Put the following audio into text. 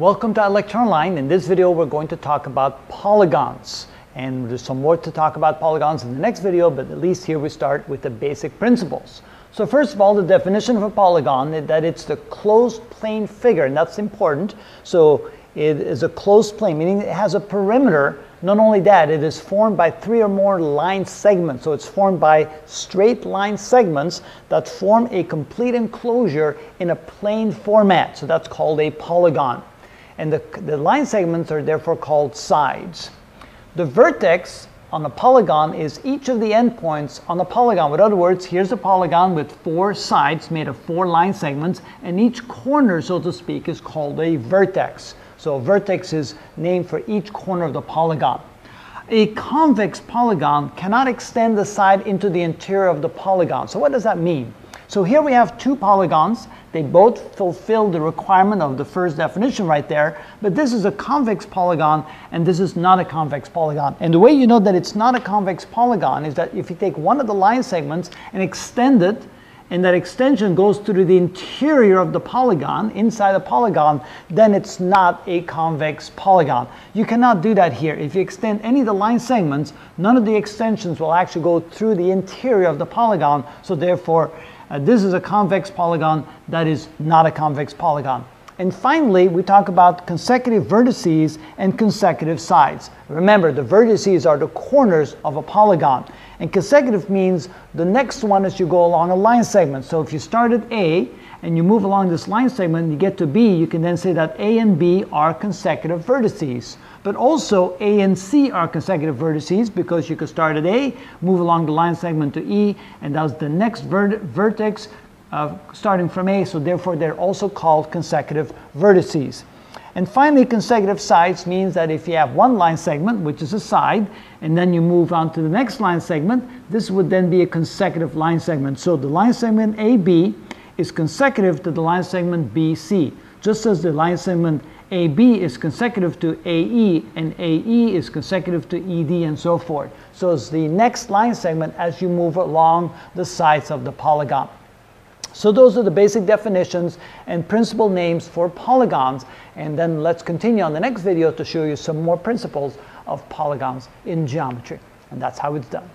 Welcome to ilectureonline. In this video, we're going to talk about polygons. And there's some more to talk about polygons in the next video, but at least here we start with the basic principles. So first of all, the definition of a polygon is that it's the closed plane figure, and that's important. So it is a closed plane, meaning it has a perimeter. Not only that, it is formed by three or more line segments. So it's formed by straight line segments that form a complete enclosure in a plane format. So that's called a polygon and the, the line segments are therefore called sides. The vertex on a polygon is each of the endpoints on the polygon. In other words, here's a polygon with four sides made of four line segments, and each corner, so to speak, is called a vertex. So a vertex is named for each corner of the polygon. A convex polygon cannot extend the side into the interior of the polygon. So what does that mean? So here we have two polygons. They both fulfill the requirement of the first definition right there, but this is a convex polygon and this is not a convex polygon. And the way you know that it's not a convex polygon is that if you take one of the line segments and extend it, and that extension goes through the interior of the polygon, inside the polygon, then it's not a convex polygon. You cannot do that here. If you extend any of the line segments, none of the extensions will actually go through the interior of the polygon, so therefore Uh, this is a convex polygon that is not a convex polygon. And finally, we talk about consecutive vertices and consecutive sides. Remember, the vertices are the corners of a polygon. And consecutive means the next one as you go along a line segment. So if you start at A and you move along this line segment, you get to B, you can then say that A and B are consecutive vertices. But also A and C are consecutive vertices because you could start at A, move along the line segment to E, and that's the next vert vertex uh, starting from A, so therefore they're also called consecutive vertices. And finally, consecutive sides means that if you have one line segment, which is a side, and then you move on to the next line segment, this would then be a consecutive line segment. So the line segment AB is consecutive to the line segment BC, just as the line segment AB is consecutive to AE and AE is consecutive to ED and so forth. So it's the next line segment as you move along the sides of the polygon. So those are the basic definitions and principal names for polygons. And then let's continue on the next video to show you some more principles of polygons in geometry. And that's how it's done.